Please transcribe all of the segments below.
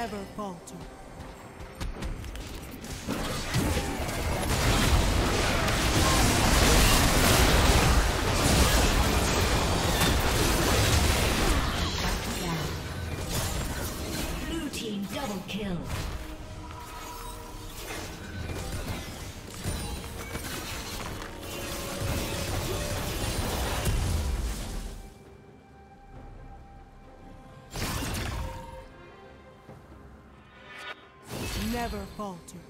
Never falter. Never falter.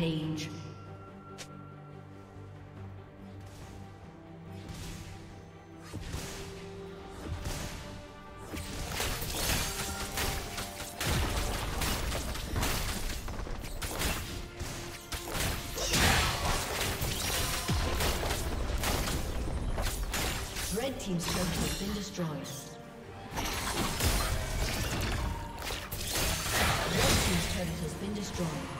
Rampage. Red Team's turret has been destroyed. Red destroyed. Turret has been destroyed.